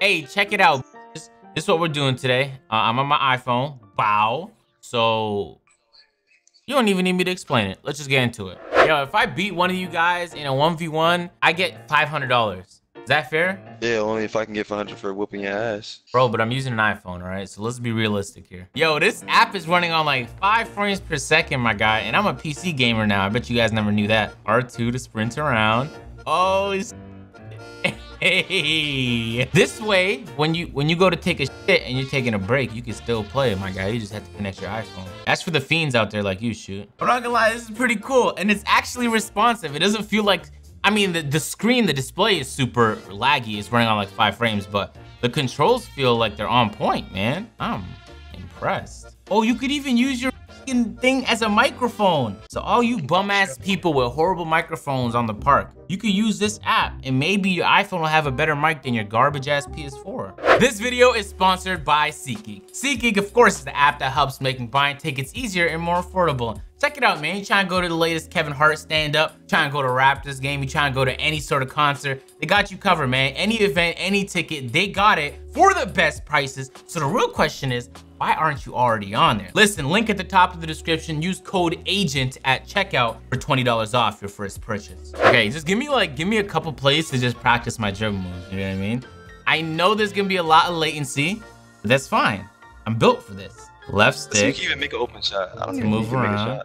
Hey, check it out. This, this is what we're doing today. Uh, I'm on my iPhone. Wow. So you don't even need me to explain it. Let's just get into it. Yo, if I beat one of you guys in a 1v1, I get $500. Is that fair? Yeah, only if I can get 500 for whooping your ass. Bro, but I'm using an iPhone, all right? So let's be realistic here. Yo, this app is running on like five frames per second, my guy. And I'm a PC gamer now. I bet you guys never knew that. R2 to sprint around. Oh, Hey, this way, when you when you go to take a shit and you're taking a break, you can still play, my guy. You just have to connect your iPhone. That's for the fiends out there like you shoot. I'm not gonna lie, this is pretty cool. And it's actually responsive. It doesn't feel like, I mean, the, the screen, the display is super laggy. It's running on like five frames, but the controls feel like they're on point, man. I'm impressed. Oh, you could even use your thing as a microphone. So all you bum ass people with horrible microphones on the park, you can use this app and maybe your iPhone will have a better mic than your garbage ass PS4. This video is sponsored by SeatGeek. SeatGeek, of course, is the app that helps making buying tickets easier and more affordable. Check it out, man. You trying to go to the latest Kevin Hart stand-up, trying to go to Raptors game, you trying to go to any sort of concert, they got you covered, man. Any event, any ticket, they got it for the best prices. So the real question is, why aren't you already on there? Listen, link at the top of the description. Use code AGENT at checkout for $20 off your first purchase. Okay, just give me like, give me a couple plays to just practice my dribble moves, you know what I mean? I know there's gonna be a lot of latency, but that's fine. I'm built for this. Left stick. So you can even make an open shot. I don't even move around.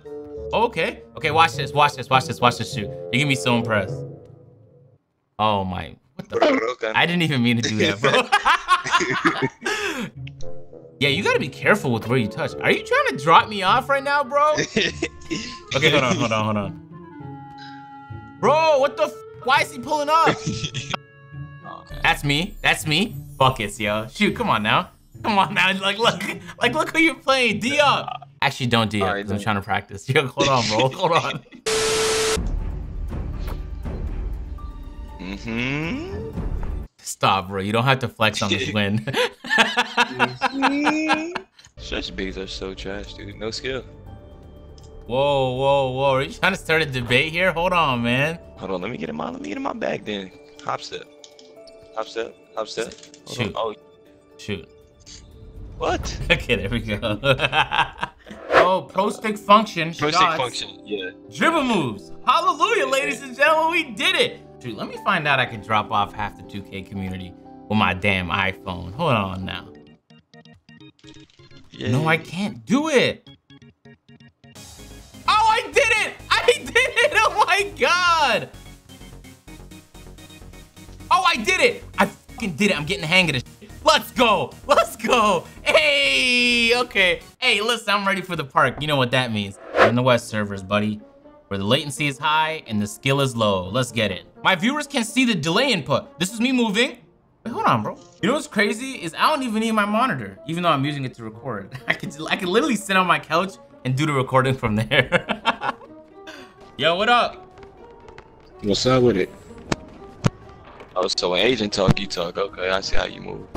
Oh, okay. Okay, watch this, watch this, watch this, watch this shoot. You get me so impressed. Oh my, what the? okay. I didn't even mean to do that, bro. Yeah, you gotta be careful with where you touch. Are you trying to drop me off right now, bro? okay, hold on, hold on, hold on. Bro, what the Why is he pulling up? okay. That's me. That's me. Buckets, yo. Shoot, come on now. Come on now. Like, look, like, look who you're playing. D up. Actually, don't D up. Right, I'm trying to practice. Yo, hold on, bro. Hold on. Mm-hmm. Stop, bro. You don't have to flex on this win. Stretch bigs are so trash, dude. No skill. Whoa, whoa, whoa. Are you trying to start a debate here? Hold on, man. Hold on. Let me get him on. Let me get him on bag then. Hop step. Hop step. Hop step. Hold Shoot. On. Oh. Shoot. What? okay, there we go. oh, pro stick function. Pro stick function, yeah. Dribble moves. Hallelujah, ladies and gentlemen. We did it. Dude, let me find out I can drop off half the 2K community with my damn iPhone. Hold on now. Yeah. No, I can't do it. Oh, I did it! I did it! Oh my god! Oh, I did it! I fucking did it. I'm getting the hang of this shit. Let's go! Let's go! Hey! Okay. Hey, listen, I'm ready for the park. You know what that means. We're in the West servers, buddy where the latency is high and the skill is low. Let's get it. My viewers can see the delay input. This is me moving. Wait, hold on, bro. You know what's crazy is I don't even need my monitor, even though I'm using it to record. I could I could literally sit on my couch and do the recording from there. Yo, what up? What's up with it? Oh, so when agent talk, you talk. Okay, I see how you move.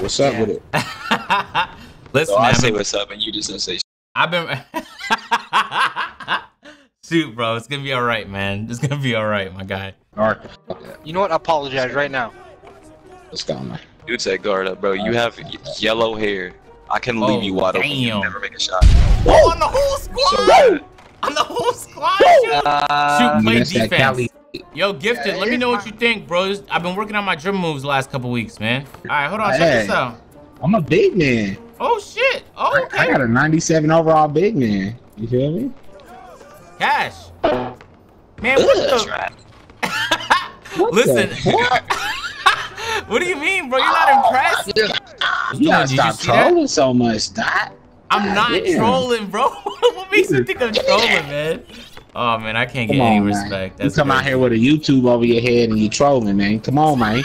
what's up with it? Listen, so I say what's up, and you just don't say. I've been. Shoot, bro. It's gonna be all right, man. It's gonna be all right, my guy. All right. You know what? I apologize right now. Let's go, man. Dude said guard up, bro. You have yellow hair. I can leave oh, you wide open. You never make a shot. Oh, on the whole squad! on the whole squad! Shoot, uh, Shoot play defense. Yo, Gifted, let me know what you think, bros. I've been working on my dribble moves the last couple weeks, man. All right, hold on. Hey, check this out. I'm a big man. Oh, shit. Oh, okay. I, I got a 97 overall big man. You feel me? Cash. Man, what the? what Listen. The what do you mean, bro? You're not impressed? You gotta stop trolling that? so much, Dot. I'm not damn. trolling, bro. what makes you think I'm trolling, man? Oh man, I can't get Come any on, respect. That's you come crazy. out here with a YouTube over your head and you trolling, man. Come on, man.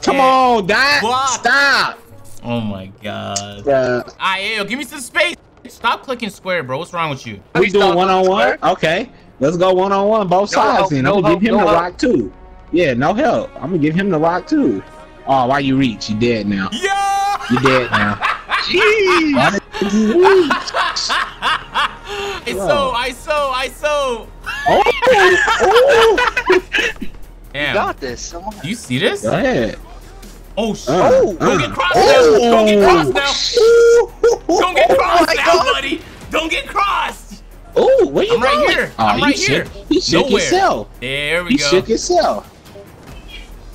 Come on, Dot. Stop. Oh my god. Uh, Alright, yo, give me some space. Stop clicking square, bro. What's wrong with you? We doing one on one? Okay. Let's go one on one, both no sides help, then. No I'm gonna help, give him no the help. rock too. Yeah, no help. I'm gonna give him the rock too. Oh, why you reach? You dead now. Yeah! You dead now. Jeez! I saw, I saw, I saw. Oh, oh. Damn. You got this. Come. Do you see this? Go ahead. Oh shit. Uh, Don't uh. get crossed now. Don't get crossed now. Don't get crossed now, buddy. Don't get crossed. Oh, where you I'm right here. Oh, I'm right shook- here. He shook Nowhere. himself. There we He go. shook himself.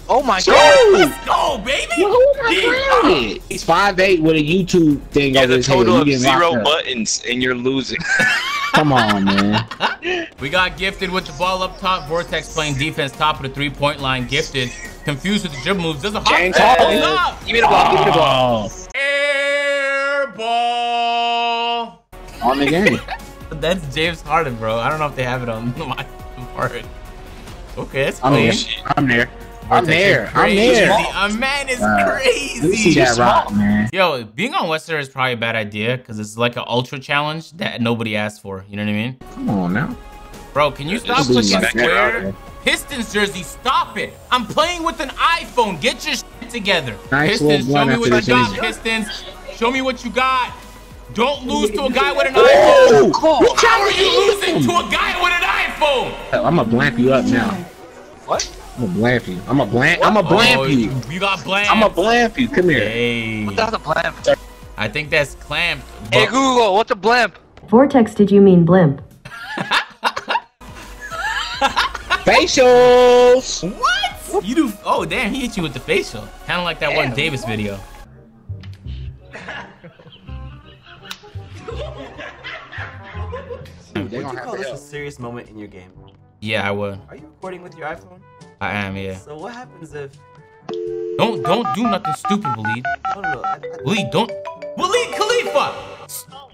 Oh my Shoot! god. Let's go, baby. Well, who am I Yeah. playing with? He's five eight with a YouTube thing You have over a his head. total You of zero buttons and you're losing. Come on, man. We got gifted with the ball up top. Vortex playing defense top of the three point line. Gifted. Confused with the dribble moves. Does a hop James. Harden. Give me the ball. Give me the ball. Oh, Air ball. on the game. That's James Harden, bro. I don't know if they have it on my part. Okay, that's I'm there. I'm there. I'm there. I'm there. A man is Uh, Let me see crazy. that rock, man. Yo, being on Western is probably a bad idea because it's like an ultra challenge that nobody asked for. You know what I mean? Come on now. Bro, can you stop This is pushing square? Pistons jersey, stop it. I'm playing with an iPhone. Get your shit together. Nice Pistons, little show me what you got, injury. Pistons. Show me what you got. Don't lose to a guy with an Oh, iPhone. How are you losing to a guy with an iPhone? I'm gonna blank you up now. What? I'm gonna blamp you. I'm gonna blank. I'm gonna blamp Oh, you. You got bland. I'm gonna blamp you. Come here. Hey. What's the blimp? I think that's clamped. Hey Google, what's a blimp? Vortex, did you mean blimp? Facials. What? You do? Oh, damn, he hit you with the facial. Kind of like that one Davis video. They Would you call have to this a serious moment in your game? Yeah, I would. Are you recording with your iPhone? I am, yeah. So what happens if? Don't don't do nothing stupid, Waleed. No, no, no. I, I, Waleed, don't. Waleed Khalifa! Oh,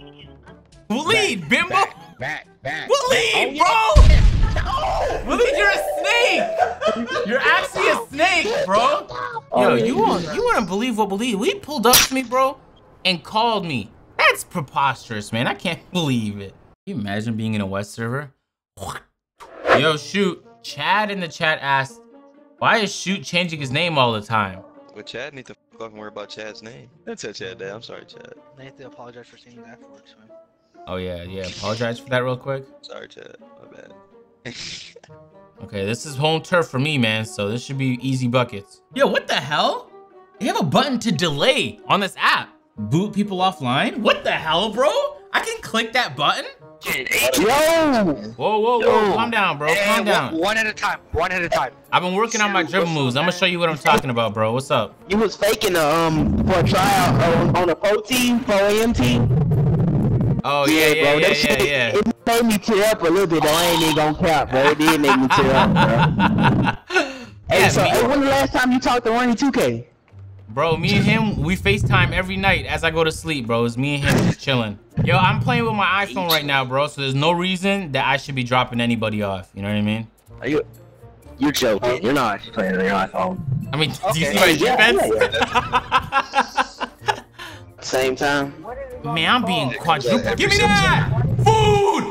Waleed, bimbo! Back, back, back. Waleed, Oh, bro! Waleed, you're a snake! You're actually a snake, bro! Yo, oh, you won't you wouldn't believe what Waleed. We pulled up to me, bro, and called me. That's preposterous, man. I can't believe it. Can you imagine being in a West server? Yo, shoot. Chad in the chat asked, why is Shoot changing his name all the time? But Chad need to fucking worry about Chad's name. That's tell Chad that. I'm sorry, Chad. I have to apologize for saying that afterwards. man. Oh yeah, yeah. Apologize for that real quick. Sorry, Chad. My bad. Okay, this is home turf for me, man. So this should be easy buckets. Yo, what the hell? They have a button to delay on this app. Boot people offline? What the hell, bro? I can click that button? Yo. Whoa, whoa, whoa. Yo. Calm down, bro. Hey, Calm one- down. One at a time. One at a time. I've been working on my dribble moves. I'm gonna show you what I'm talking about, bro. What's up? You was faking the um for a tryout on, on a pro team, pro AM team. Oh yeah, yeah, yeah, that yeah, shit, yeah. It made me tear up a little bit. Though I ain't even gonna cap, bro. It did make me tear up, bro. Hey, Yeah, so me- hey, when the last time you talked to Ronnie 2K? Bro, me and him, we FaceTime every night as I go to sleep, bro. It's me and him just chilling. Yo, I'm playing with my iPhone right now, bro. So there's no reason that I should be dropping anybody off. You know what I mean? Are you? You're joking. You're not actually playing on your iPhone. I mean, do you see my Yeah, defense? Same time. Man, I'm being quadruple. Give me that! Food!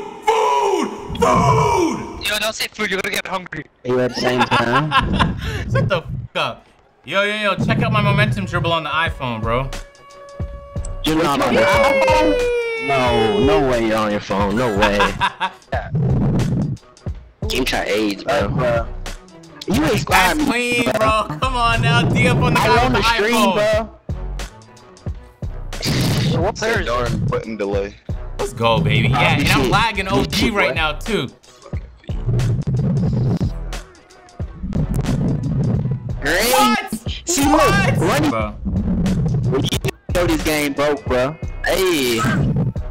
Food! Food! Yo, don't say food. You're gonna get hungry. Are you at the same time? Shut the f up. Yo, yo, yo, check out my momentum dribble on the iPhone, bro. You're not on your phone. No, no way you're on your phone. No way. Game try AIDS, bro. Uh, you ain't squad That's me, clean, bro. Come on now, D up on the I guy on the the stream, iPhone. bro. What player That is darn button delay. Let's go, baby. Yeah, and I'm lagging OG right now, too. Great. What? See, look, What? Ronnie, Bro. know this game broke, bro. Hey,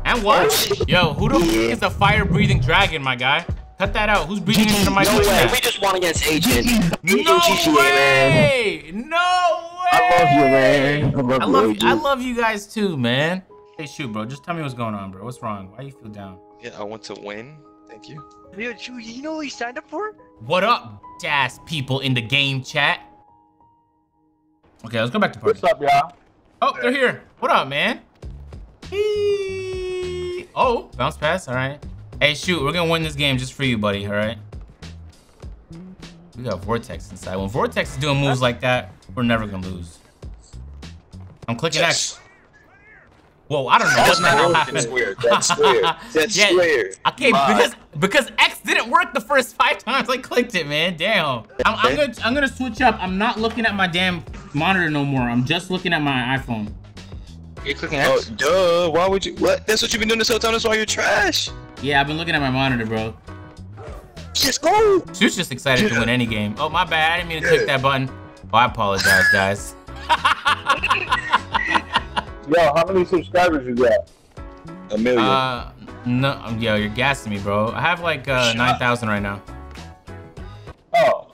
And what? Oh, Yo, who the f Yeah. is a fire-breathing dragon, my guy? Cut that out. Who's breathing into my no way. We just won against Agent. No man. way! No way! I love you, man. I love I love you. I love you guys too, man. Hey, shoot, bro. Just tell me what's going on, bro. What's wrong? Why you feel down? Yeah, I want to win. Thank you. Yo, you, you know what you signed up for? What up, ass people in the game chat? Okay, let's go back to party. What's up, y'all? Oh, they're here. What up, man? Eee. Oh, bounce pass. All right. Hey, shoot, we're gonna win this game just for you, buddy. All right. We got Vortex inside. When Vortex is doing moves like that, we're never gonna lose. I'm clicking X. Whoa, I don't know That's what not happened. That's square. That's square. That's Yeah, square. Okay, My. because because X didn't work the first five times I clicked it, man. Damn. I'm, I'm gonna I'm gonna switch up. I'm not looking at my damn monitor no more. I'm just looking at my iPhone. You're clicking Oh, X. duh. Why would you? What? That's what you've been doing this whole time. That's why you're trash. Yeah, I've been looking at my monitor, bro. Just go. She was just excited to win any game. Oh my bad. I didn't mean to click that button. Oh, I apologize, guys. Yo, how many subscribers you got? A million. Uh, no, yo, you're gassing me, bro. I have like uh, Shut nine up. thousand right now. Oh.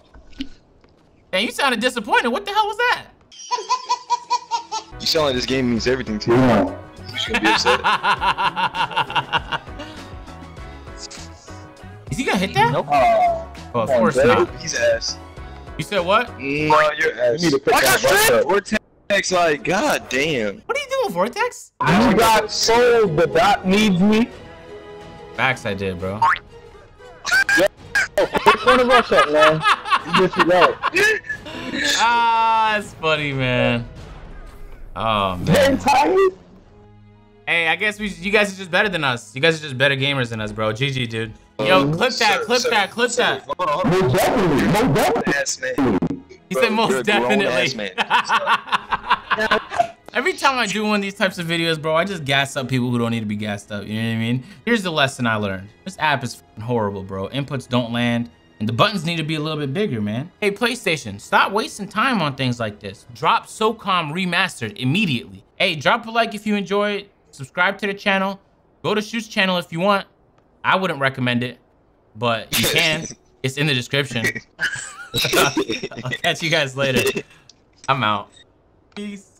Hey, you sounded disappointed. What the hell was that? you sound like this game means everything to you. Yeah. You shouldn't be upset. Is he gonna hit that? Nope. Oh. Oh, of Come on, course not. He's ass. You said what? No, you're ass. You need to pick I that got bus up. Vortex, like, god damn. What are Vortex? You got sold, but that needs me. Facts, I did, bro. Pick one of us up, man. You just go. ah, that's funny, man. Oh man. Hey, I guess we you guys are just better than us. You guys are just better gamers than us, bro. GG, dude. Yo, clip that, Sir, clip sir, that, clip sir, that. Hold on, hold on. Most definitely. Most definitely. Ass man. He said most you're a grown-ass definitely. Every time I do one of these types of videos, bro, I just gas up people who don't need to be gassed up. You know what I mean? Here's the lesson I learned. This app is horrible, bro. Inputs don't land, and the buttons need to be a little bit bigger, man. Hey, PlayStation, stop wasting time on things like this. Drop SOCOM Remastered immediately. Hey, drop a like if you enjoyed. Subscribe to the channel. Go to Shoot's channel if you want. I wouldn't recommend it, but you can. it's in the description. I'll catch you guys later. I'm out. Peace.